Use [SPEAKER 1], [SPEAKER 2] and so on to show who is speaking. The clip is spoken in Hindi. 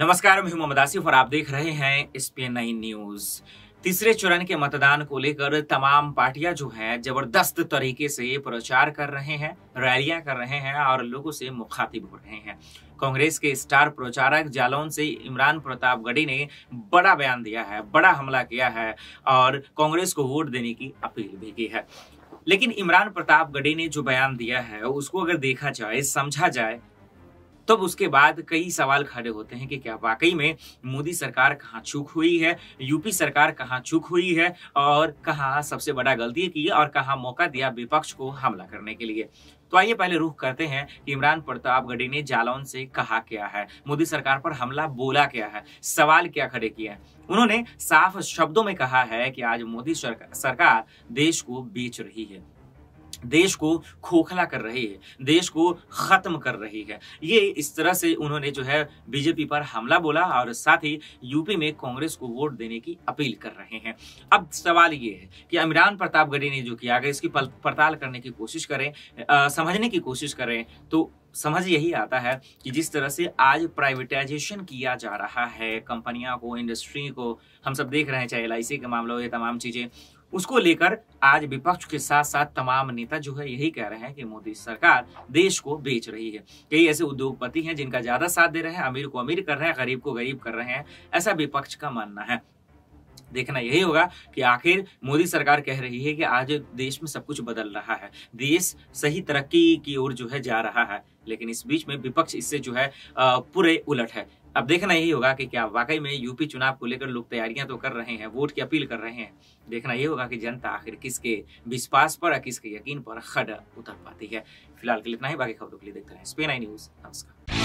[SPEAKER 1] नमस्कार, मैं मोहम्मद आसिफ और आप देख रहे हैं एस पी न्यूज़। तीसरे चरण के मतदान को लेकर तमाम पार्टियाँ जो हैं ज़बरदस्त तरीके से प्रचार कर रहे हैं, रैलियाँ कर रहे हैं और लोगों से मुखातिब हो रहे हैं। कांग्रेस के स्टार प्रचारक जालौन से इमरान प्रतापगढ़ी ने बड़ा बयान दिया है, बड़ा हमला किया है और कांग्रेस को वोट देने की अपील भी की है। लेकिन इमरान प्रतापगढ़ी ने जो बयान दिया है, उसको अगर देखा जाए, समझा जाए तब उसके बाद कई सवाल खड़े होते हैं कि क्या वाकई में मोदी सरकार कहाँ चूक हुई है, यूपी सरकार कहाँ चूक हुई है, और कहाँ सबसे बड़ा गलती की और कहाँ मौका दिया विपक्ष को हमला करने के लिए। तो आइए पहले रुख करते हैं कि इमरान प्रतापगढ़ी ने जालौन से कहा क्या है, मोदी सरकार पर हमला बोला क्या है, सवाल क्या खड़े किए हैं। उन्होंने साफ़ शब्दों में कहा है कि आज मोदी सरकार देश को बेच रही है। देश को खोखला कर रही है देश को खत्म कर रही है। ये इस तरह से उन्होंने जो है बीजेपी पर हमला बोला और साथ ही यूपी में कांग्रेस को वोट देने की अपील कर रहे हैं। अब सवाल ये है कि इमरान प्रतापगढ़ी ने जो किया अगर इसकी पड़ताल करने की कोशिश करें आ, समझने की कोशिश करें तो समझ यही आता है कि जिस तरह से आज प्राइवेटाइजेशन किया जा रहा है कंपनियों को इंडस्ट्री को हम सब देख रहे हैं चाहे LIC का मामला हो ये तमाम चीज़ें उसको लेकर आज विपक्ष के साथ साथ तमाम नेता जो है यही कह रहे हैं कि मोदी सरकार देश को बेच रही है। कई ऐसे उद्योगपति हैं जिनका ज़्यादा साथ दे रहे हैं, अमीर को अमीर कर रहे हैं, गरीब को गरीब कर रहे हैं, ऐसा विपक्ष का मानना है। देखना यही होगा कि आखिर मोदी सरकार कह रही है कि आज देश में सब कुछ बदल रहा है, देश सही तरक्की की ओर जो है जा रहा है, लेकिन इस बीच में विपक्ष इससे जो है पूरे उलट है। अब देखना यही होगा कि क्या वाकई में यूपी चुनाव को लेकर लोग तैयारियाँ तो कर रहे हैं, वोट की अपील कर रहे हैं। देखना ये होगा कि जनता आखिर किसके विश्वास पर किसके यकीन पर खड उतर पाती है। फ़िलहाल के लिए इतना ही, बाकी खबरों के लिए देखते रहे। स्पेन आई न्यूज़, नमस्कार।